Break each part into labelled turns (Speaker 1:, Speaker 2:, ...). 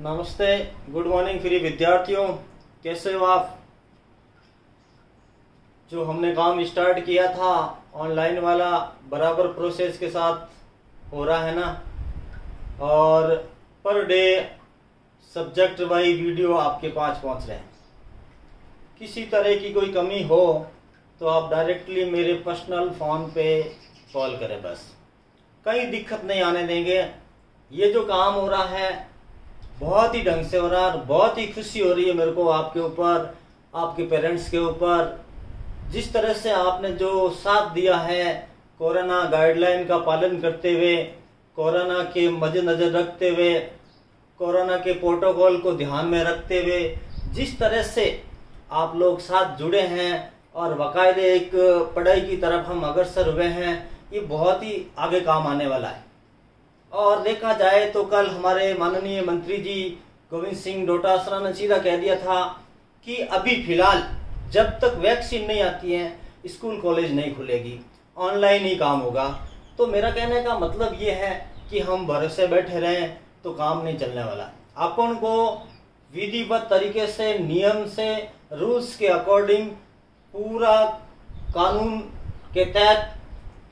Speaker 1: नमस्ते good morning free विद्यार्थियों। कैसे हो आप? जो हमने काम स्टार्ट किया था ऑनलाइन वाला, बराबर प्रोसेस के साथ हो रहा है ना? और per day subject Y video आपके पास पहुँच रहे हैं। किसी तरह की कोई कमी हो तो आप डायरेक्टली मेरे पर्सनल फ़ोन पे कॉल करें बस। कहीं दिक्कत नहीं आने देंगे। ये जो काम हो रहा है बहुत ही ढंग से हो रहा है बहुत ही खुशी हो रही है मेरे को आपके ऊपर, आपके पेरेंट्स के ऊपर। जिस तरह से आपने जो साथ दिया है कोरोना गाइडलाइन का पालन करते हुए, कोरोना के मद्देनजर रखते हुए, कोरोना के प्रोटोकॉल को ध्यान में रखते हुए, जिस तरह से आप लोग साथ जुड़े हैं और बाकायदे एक पढ़ाई की तरफ़ हम अग्रसर हुए हैं, ये बहुत ही आगे काम आने वाला है। और देखा जाए तो कल हमारे माननीय मंत्री जी गोविंद सिंह डोटासरा ने सीधा कह दिया था कि अभी फ़िलहाल जब तक वैक्सीन नहीं आती है, स्कूल कॉलेज नहीं खुलेगी, ऑनलाइन ही काम होगा। तो मेरा कहने का मतलब ये है कि हम भरोसे बैठे रहें तो काम नहीं चलने वाला। अपन को विधिवत तरीके से, नियम से, रूल्स के अकॉर्डिंग पूरा कानून के तहत,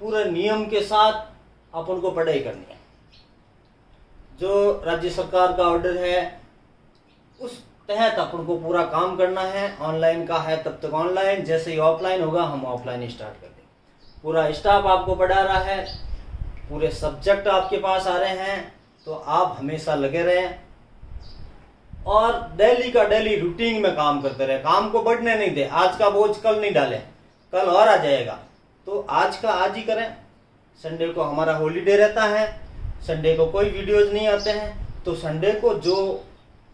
Speaker 1: पूरे नियम के साथ अपन को पढ़ाई करनी है। जो राज्य सरकार का ऑर्डर है, उस तहत अपन को पूरा काम करना है। ऑनलाइन का है तब तक ऑनलाइन जैसे ही ऑफलाइन होगा, हम ऑफलाइन स्टार्ट कर देंगे। पूरा स्टाफ आपको पढ़ा रहा है, पूरे सब्जेक्ट आपके पास आ रहे हैं तो आप हमेशा लगे रहें। और डेली का डेली रूटीन में काम करते रहे। काम को बढ़ने नहीं दे, आज का बोझ कल नहीं डाले, कल और आ जाएगा। तो आज का आज ही करें। संडे को हमारा हॉलीडे रहता है। संडे को कोई वीडियोज़ नहीं आते हैं तो संडे को जो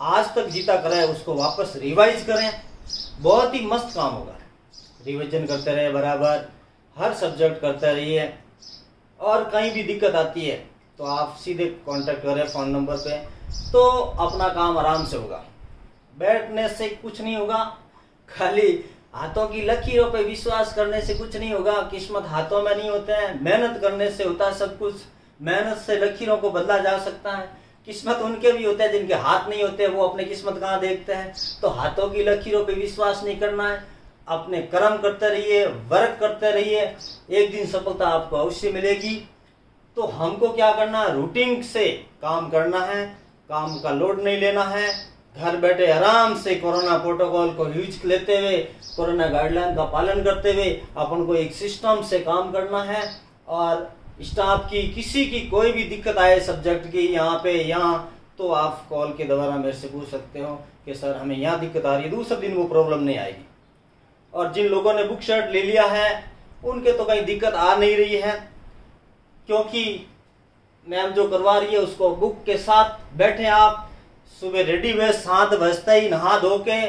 Speaker 1: आज तक जीता करे उसको वापस रिवाइज करें। बहुत ही मस्त काम होगा। रिविजन करते रहे बराबर, हर सब्जेक्ट करते रहिए। और कहीं भी दिक्कत आती है तो आप सीधे कांटेक्ट करें फ़ोन नंबर पे। तो अपना काम आराम से होगा। बैठने से कुछ नहीं होगा। खाली हाथों की लकीरों पे विश्वास करने से कुछ नहीं होगा। किस्मत हाथों में नहीं होते हैं, मेहनत करने से होता है सब कुछ। मेहनत से लकीरों को बदला जा सकता है। किस्मत उनके भी होते हैं, जिनके हाथ नहीं होते, वो अपने किस्मत कहाँ देखते हैं? तो हाथों की लकीरों पे विश्वास नहीं करना है। अपने कर्म करते रहिए, वर्क करते रहिए, एक दिन सफलता आपको अवश्य मिलेगी। तो हमको क्या करना है? रूटीन से काम करना है, काम का लोड नहीं लेना है। घर बैठे आराम से कोरोना प्रोटोकॉल को यूज़ लेते हुए, कोरोना गाइडलाइन का पालन करते हुए, अपन को एक सिस्टम से काम करना है। और स्टाफ की किसी की कोई भी दिक्कत आए सब्जेक्ट की, यहाँ पे यहाँ तो आप कॉल के द्वारा मेरे से पूछ सकते हो कि, सर, हमें यहाँ दिक्कत आ रही है, दूसरे दिन वो प्रॉब्लम नहीं आएगी। और जिन लोगों ने बुक शर्ट ले लिया है, उनके तो कहीं दिक्कत आ नहीं रही है, क्योंकि मैम जो करवा रही है, उसको बुक के साथ बैठे आप, सुबह रेडी हुए, सात बजते ही नहा धो के,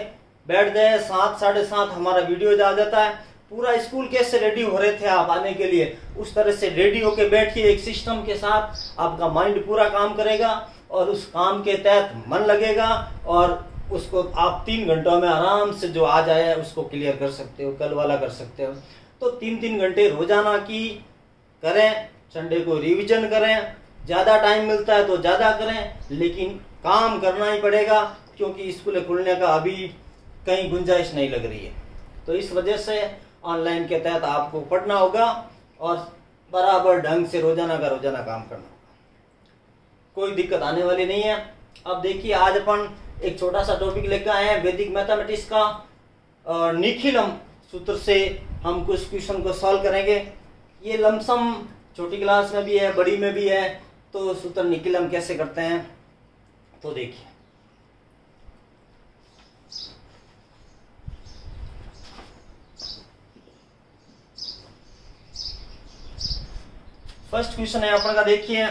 Speaker 1: बैठ गए सात, साढ़े सात हमारा वीडियो जा जाता है। पूरा स्कूल कैसे रेडी हो रहे थे आप आने के लिए? उस तरह से रेडी होके बैठिए एक सिस्टम के साथ। आपका माइंड पूरा काम करेगा और उस काम के तहत मन लगेगा और उसको आप तीन घंटों में आराम से जो आ जाए उसको क्लियर कर सकते हो, कल वाला कर सकते हो। तो तीन तीन घंटे रोज़ाना की करें संडे को रिवीजन करें, ज़्यादा टाइम मिलता है तो ज़्यादा करें, लेकिन काम करना ही पड़ेगा क्योंकि स्कूल खुलने का अभी कहीं गुंजाइश नहीं लग रही है। तो इस वजह से ऑनलाइन के तहत आपको पढ़ना होगा और बराबर ढंग से रोज़ाना का रोज़ाना काम करना होगा। कोई दिक्कत आने वाली नहीं है। अब देखिए, आज अपन एक छोटा सा टॉपिक लेकर आए हैं, वैदिक मैथमेटिक्स का। और निखिलम सूत्र से हम कुछ क्वेश्चन को सॉल्व करेंगे। ये लमसम छोटी क्लास में भी है, बड़ी में भी है तो सूत्र निखिलम कैसे करते हैं? तो देखिए। फ़र्स्ट क्वेश्चन है, अपन का देखिए।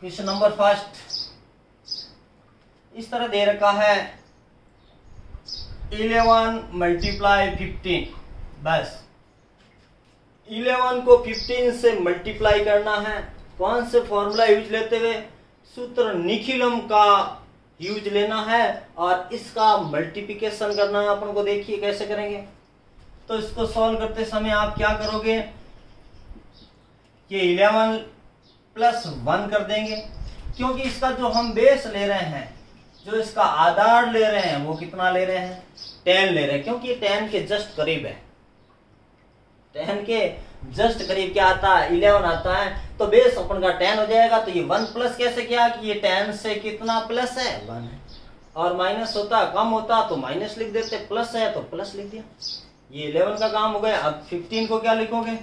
Speaker 1: क्वेश्चन नंबर फ़र्स्ट इस तरह दे रखा है। Eleven multiply fifteen. बस। इलेवन को फिफ्टीन से मल्टीप्लाई करना है। कौन से फॉर्मूला यूज़ लेते हुए? सूत्र निखिलम का यूज़ लेना है और इसका मल्टीप्लिकेशन करना है। अपन को देखिए कैसे करेंगे। तो इसको सॉल्व करते समय आप क्या करोगे? ये इलेवन प्लस वन कर देंगे क्योंकि इसका जो हम बेस ले रहे हैं जो इसका आधार ले रहे हैं वो कितना ले रहे हैं? टेन ले रहे हैं क्योंकि टेन के जस्ट करीब है। टेन के जस्ट करीब क्या आता है? इलेवन आता है। तो बेस अपन का टेन हो जाएगा तो ये वन प्लस कैसे किया कि ये टेन से कितना प्लस है? वन है। और माइनस होता कम होता तो माइनस लिख देते प्लस है तो प्लस लिख दिया। ये इलेवन का काम हो गया अब फिफ्टीन को क्या लिखोगे?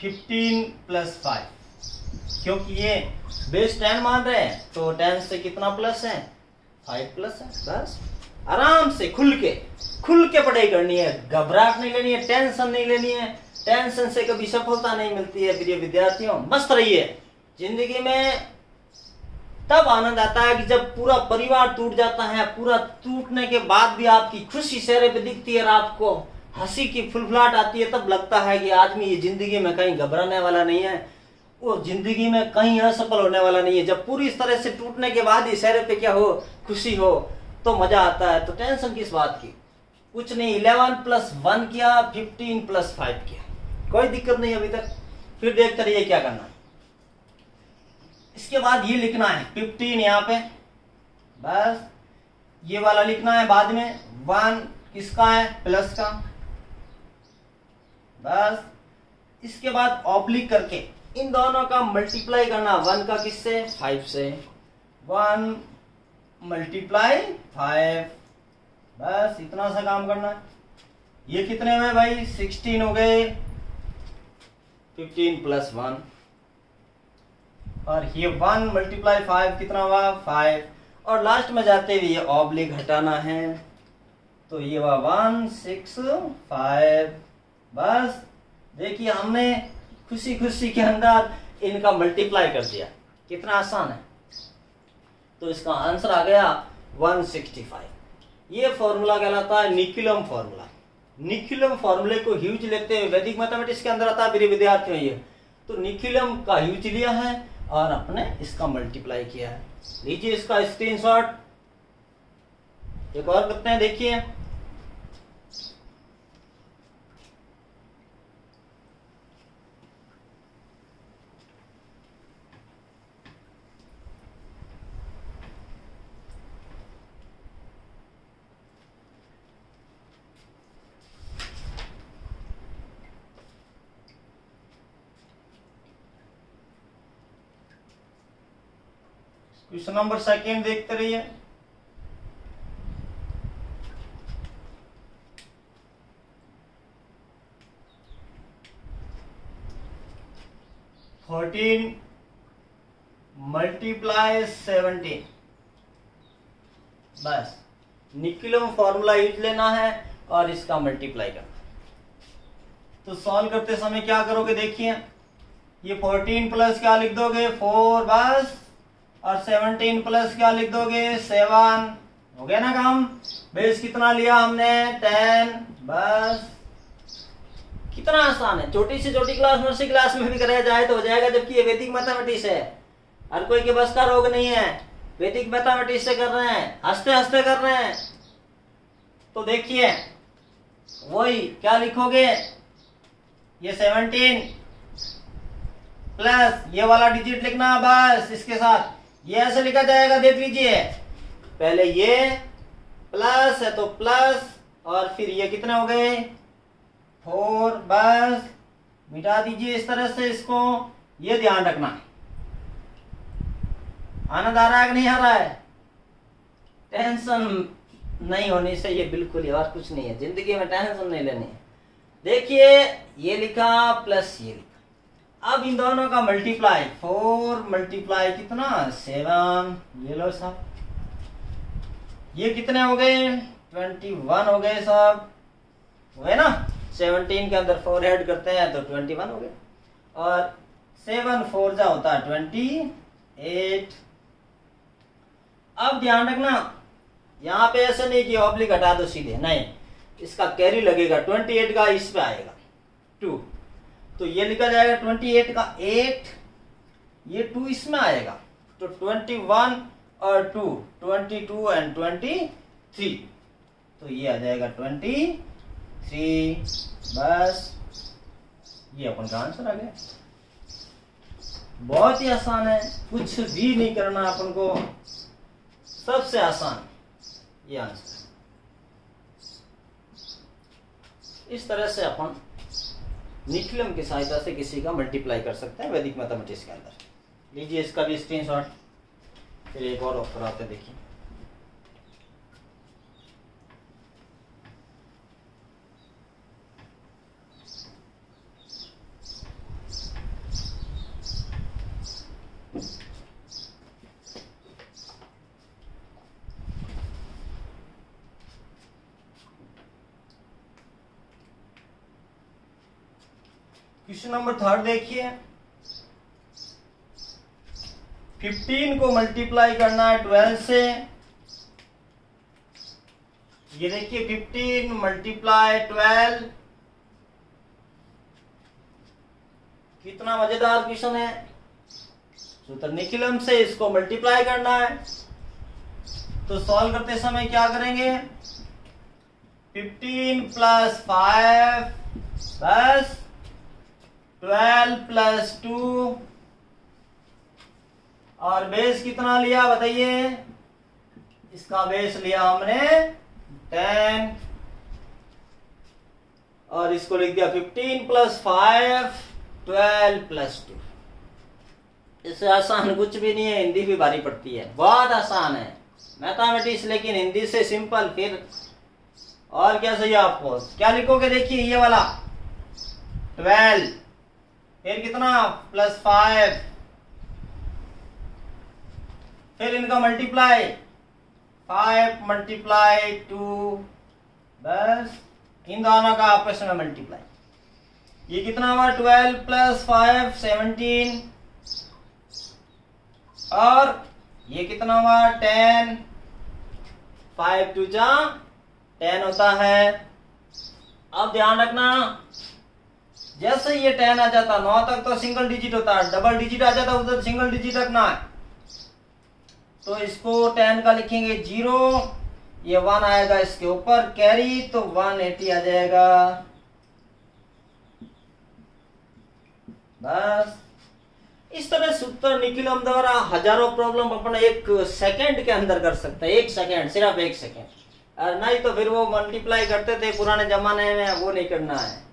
Speaker 1: फिफ्टीन प्लस फाइव क्योंकि ये बेस टेन मान रहे हैं तो टेन से कितना प्लस है? फाइव प्लस है, बस। आराम से खुल के खुल के पढ़ाई करनी है। घबराहट नहीं लेनी है टेंशन नहीं लेनी है। टेंशन से कभी सफलता नहीं मिलती है, प्रिय विद्यार्थियों। मस्त रहिए। ज़िंदगी में तब आनंद आता है कि जब पूरा परिवार टूट जाता है, पूरा टूटने के बाद भी आपकी खुशी चेहरे पे दिखती है रात को। हँसी की फुलफुलाहट आती है, तब लगता है कि आदमी ये ज़िंदगी में कहीं घबराने वाला नहीं है। वो ज़िंदगी में कहीं असफल होने वाला नहीं है। जब पूरी तरह से टूटने के बाद ही चेहरे पे क्या हो, खुशी हो तो मज़ा आता है। तो टेंशन किस बात की? कुछ नहीं, इलेवन प्लस वन किया, फिफ्टीन प्लस फाइव किया। कोई दिक्कत नहीं अभी तक। फिर देखते रहिए क्या करना है। इसके बाद ये लिखना है, फिफ्टीन यहाँ पे। बस, ये वाला लिखना है बाद में। वन किसका है? प्लस का। बस। इसके बाद ऑब्लिक करके इन दोनों का मल्टीप्लाई करना वन का किससे? फाइव से। वन मल्टीप्लाई फाइव बस इतना सा काम करना। है ये कितने हुए भाई? सिक्सटीन हो गए। फिफ्टीन प्लस वन और ये वन मल्टीप्लाई फाइव कितना हुआ? फाइव और लास्ट में जाते हुए ये ऑब्लिक हटाना है। तो ये हुआ वन सिक्स फाइव बस, देखिए हमने खुशी खुशी के अंदर इनका मल्टीप्लाई कर दिया। कितना आसान है। तो इसका आंसर आ गया 165 ये फॉर्मूला कहलाता है निकुलम फॉर्मूला निकुलम फॉर्मूले को ह्यूज लेते हुए वैदिक मैथमेटिक्स के अंदर आता है, मेरे विद्यार्थियों, ये। तो निकुलम का ह्यूज लिया है और अपने इसका मल्टीप्लाई किया है। लीजिए इसका स्क्रीनशॉट एक और करते देखिए। क्वेश्चन नंबर सेकेंड देखते रहिए। Fourteen multiply seventeen. बस, निकुलम फॉर्मूला यूज़ लेना है और इसका मल्टीप्लाई करना तो सॉल्व करते समय क्या करोगे देखिए, ये 14 प्लस क्या लिख दोगे? फोर, बस। और सेवनटीन प्लस क्या लिख दोगे? सेवन। हो गया ना काम? बेस कितना लिया हमने? टेन। बस। कितना आसान है? छोटी से छोटी क्लास नर्सरी क्लास में भी कराया जाए तो हो जाएगा, जबकि ये वैदिक मैथमेटिक्स है। हर कोई के बस का रोग नहीं है। वैदिक मैथमेटिक्स से कर रहे हैं। हँसते हँसते कर रहे हैं। तो देखिए, वही क्या लिखोगे? ये सेवनटीन। प्लस ये वाला डिजिट लिखना बस इसके साथ। ये ऐसे लिखा जाएगा, देख लीजिए। पहले ये, प्लस है तो प्लस, और फिर ये कितने हो गए? फोर, बस। मिटा दीजिए इस तरह से इसको। ये ध्यान रखना। आनंद आ रहा है कि नहीं आ रहा है? टेंशन नहीं होनी से ये बिल्कुल ही, और कुछ नहीं है। ज़िंदगी में टेंशन नहीं लेनी है। देखिए, ये लिखा, प्लस ये लिखा। अब इन दोनों का मल्टीप्लाई फोर मल्टीप्लाई कितना? सेवन ये लो साहब ये कितने हो गए? ट्वेंटी वन हो गए साहब हुए ना? सेवनटीन के अंदर फोर ऐड करते हैं तो ट्वेंटी वन हो गए। और सेवन फोर जा होता है ट्वेंटी एट अब ध्यान रखना, यहाँ पे ऐसे नहीं कि ऑब्लिक हटा दो सीधे, नहीं। इसका कैरी लगेगा ट्वेंटी एट का इस पे आएगा। टू तो ये लिखा जाएगा ट्वेंटी एट का एट ये टू इसमें आएगा। तो ट्वेंटी वन और two twenty two and twenty three तो ये आ जाएगा ट्वेंटी थ्री बस। ये अपन का आंसर आ गया। बहुत ही आसान है। कुछ भी नहीं करना अपन को। सबसे आसान ये आंसर इस तरह से अपन निखिलम की सहायता से किसी का मल्टीप्लाई कर सकते हैं वैदिक मैथमेटिक्स के अंदर। लीजिए इसका भी स्क्रीन शॉट फिर एक और ऑफ़र कराते देखिए। क्वेश्चन नंबर थर्ड देखिए। 15 को मल्टीप्लाई करना है 12 से। ये देखिए 15 मल्टीप्लाई 12 कितना मज़ेदार क्वेश्चन है। सूत्र निखिलम से इसको मल्टीप्लाई करना है। तो सॉल्व करते समय क्या करेंगे? 15 प्लस फाइव बस। Twelve plus two. और बेस कितना लिया बताइए? इसका बेस लिया हमने टेन। और इसको लिख दिया fifteen plus five, twelve plus two. इससे आसान कुछ भी नहीं है, हिंदी भी भारी पड़ती है। बहुत आसान है। मैथमेटिक्स, लेकिन हिंदी से सिंपल, फिर और क्या सही आपको? क्या लिखोगे? देखिए, ये वाला। ट्वेल्व। फिर कितना? Plus five. फिर इनका मल्टीप्लाई। Five multiply two. बस, इन दोनों का आपस में मल्टीप्लाई। ये कितना हुआ? Twelve plus five, seventeen. और ये कितना हुआ? टेन। फाइव टू जा, टेन होता है। अब ध्यान रखना जैसे ये टेन आ जाता नौ तक तो सिंगल डिजिट होता है डबल डिजिट आ जाता, उधर सिंगल डिजिट रखना है तो इसको टेन का लिखेंगे ज़ीरो ये वन आएगा इसके ऊपर कैरी तो वन एटी आ जाएगा। बस। इस तरह सूत्र निखिलम द्वारा, हज़ारों प्रॉब्लम अपना एक सेकंड के अंदर कर सकते हैं, एक सेकंड सिर्फ़ एक सेकंड और नहीं तो फिर वो मल्टीप्लाई करते थे, पुराने जमाने में, वो नहीं करना है।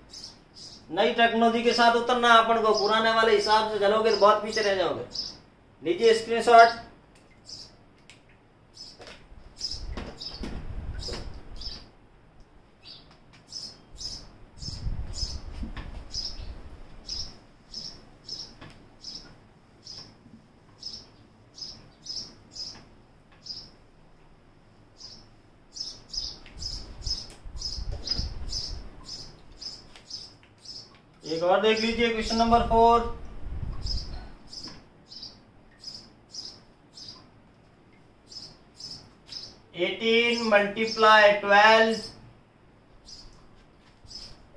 Speaker 1: नई टेक्नोलॉजी के साथ उतरना, अपन को पुराने वाले हिसाब से चलोगे तो बहुत पीछे रह जाओगे। लीजिए स्क्रीनशॉट एक और देख लीजिए question number four eighteen multiply twelve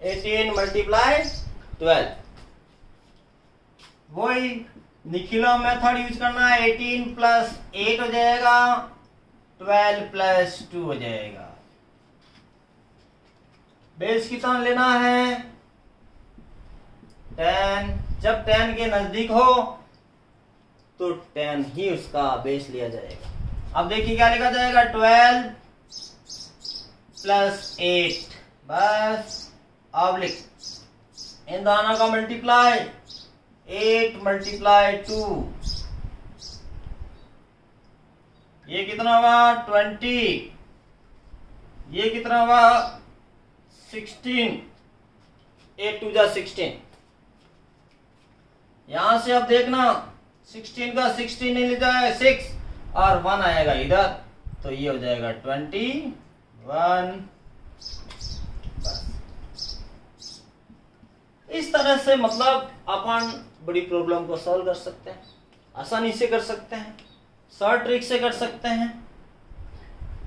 Speaker 1: eighteen multiply twelve वही निखिलो मेथड यूज़ करना है एटीन प्लस एट हो जाएगा ट्वेल्व प्लस टू हो जाएगा। बेस कितना लेना है? टेन जब टेन के नज़दीक हो तो टेन ही उसका बेस लिया जाएगा। अब देखिए क्या लिखा जाएगा? ट्वेल्व प्लस एट बस, अब लिख। इन दोनों का मल्टीप्लाई एट मल्टीप्लाई टू ये कितना हुआ? ट्वेंटी ये कितना हुआ? सिक्सटीन एट टू जा सिक्सटीन यहाँ से अब देखना 16 का 16 नहीं लेता है सिक्स और वन आएगा इधर तो ये हो जाएगा 21 इस तरह से मतलब अपन बड़ी प्रॉब्लम को सॉल्व कर सकते हैं, आसानी से कर सकते हैं शॉर्ट ट्रिक से कर सकते हैं।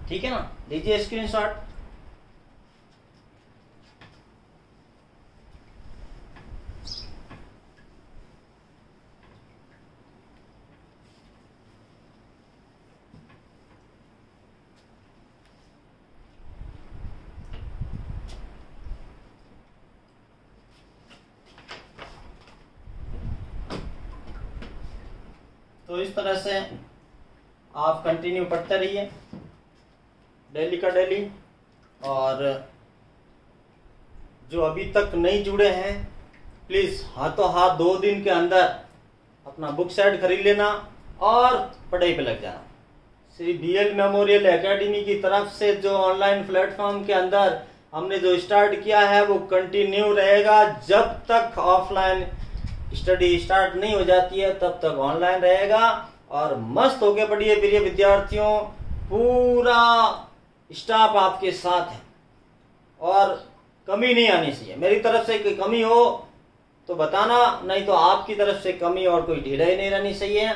Speaker 1: ठीक है ना? लीजिए स्क्रीनशॉट तो इस तरह से आप कंटिन्यू पढ़ते रहिए। डेली का डेली। और जो अभी तक नहीं जुड़े हैं प्लीज़ हाथों हाथ दो दिन के अंदर अपना बुक सेट खरीद लेना और पढ़ाई पे लग जाना। Shri B L memorial academy की तरफ़ से जो ऑनलाइन प्लेटफॉर्म के अंदर हमने जो स्टार्ट किया है, वो कंटिन्यू रहेगा जब तक ऑफलाइन स्टडी स्टार्ट नहीं हो जाती है, तब तक ऑनलाइन रहेगा और मस्त होके पढ़िए प्रिय विद्यार्थियों, पूरा स्टाफ आपके साथ है। और कमी नहीं आनी चाहिए। मेरी तरफ़ से कोई कमी हो तो बताना, नहीं तो आपकी तरफ़ से कमी और कोई ढिलाई नहीं रहनी चाहिए।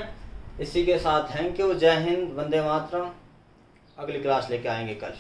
Speaker 1: इसी के साथ थैंक यू जय हिंद, वंदे मातरम। अगली क्लास लेके आएँगे कल।